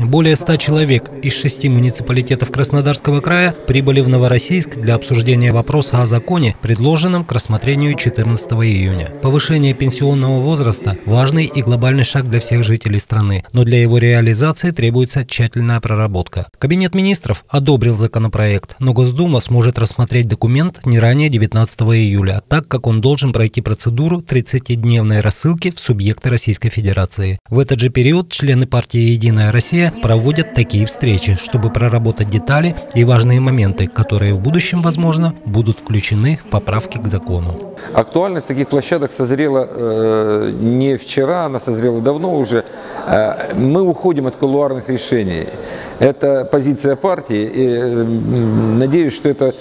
Более 100 человек из шести муниципалитетов Краснодарского края прибыли в Новороссийск для обсуждения вопроса о законе, предложенном к рассмотрению 14 июня. Повышение пенсионного возраста – важный и глобальный шаг для всех жителей страны, но для его реализации требуется тщательная проработка. Кабинет министров одобрил законопроект, но Госдума сможет рассмотреть документ не ранее 19 июля, так как он должен пройти процедуру 30-дневной рассылки в субъекты Российской Федерации. В этот же период члены партии «Единая Россия» проводят такие встречи, чтобы проработать детали и важные моменты, которые в будущем, возможно, будут включены в поправки к закону. Актуальность таких площадок созрела э, не вчера, она созрела давно уже. Э, мы уходим от кулуарных решений. Это позиция партии, и э, надеюсь, что это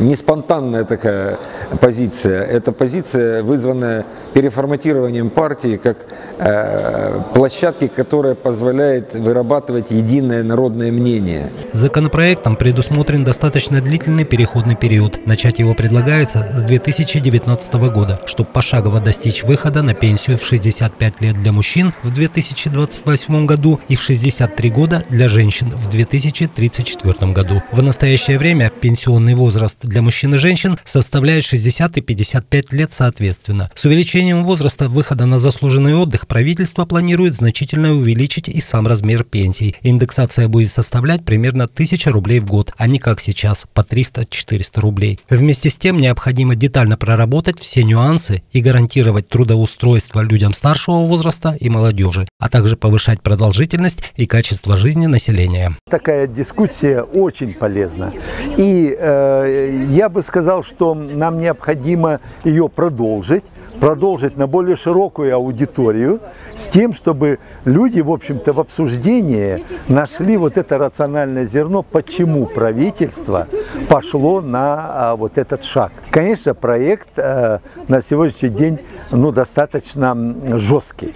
не спонтанная такая позиция. Это позиция, вызванная переформатированием партии как э, площадки, которая позволяет вырабатывать единое народное мнение. Законопроектом предусмотрен достаточно длительный переходный период. Начать его предлагается с 2019 года, чтобы пошагово достичь выхода на пенсию в 65 лет для мужчин в 2028 году и в 63 года для женщин в 2034 году. В настоящее время пенсионный возраст для мужчин и женщин составляет 60 и 55 лет соответственно. С увеличением возраста выхода на заслуженный отдых правительство планирует значительно увеличить и сам размер пенсий. Индексация будет составлять примерно 1000 рублей в год, а не как сейчас, по 300-400 рублей. Вместе с тем необходимо детально проработать все нюансы и гарантировать трудоустройство людям старшего возраста и молодежи, а также повышать продолжительность и качество жизни населения. Такая дискуссия очень полезна. И э, я бы сказал, что нам необходимо ее продолжить, продолжить на более широкую аудиторию, с тем, чтобы люди, в общем-то, в обсуждении нашли вот это рациональное зерно, почему правительство пошло на а, вот этот шаг. Конечно, проект э, на сегодняшний день ну, достаточно жесткий.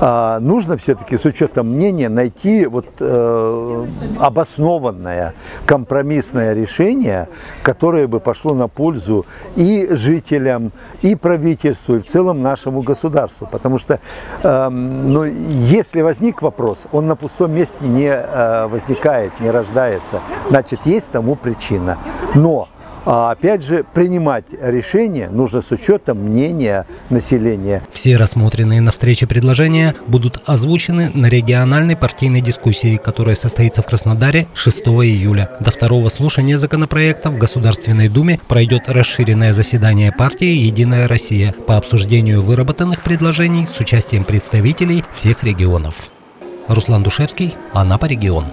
А, нужно все-таки с учетом мнения найти вот, э, обоснованное компромиссное решение, которое бы пошло на пользу и жителям, и правительству, и в целом нашему государству. Потому что э, ну, если возник вопрос, он на пустом месте не э, возникает, не рождается. Значит, есть тому причина. Но а опять же, принимать решения нужно с учетом мнения населения. Все рассмотренные на встрече предложения будут озвучены на региональной партийной дискуссии, которая состоится в Краснодаре 6 июля. До второго слушания законопроекта в Государственной Думе пройдет расширенное заседание партии «Единая Россия» по обсуждению выработанных предложений с участием представителей всех регионов. Руслан Душевский, Анапа регион.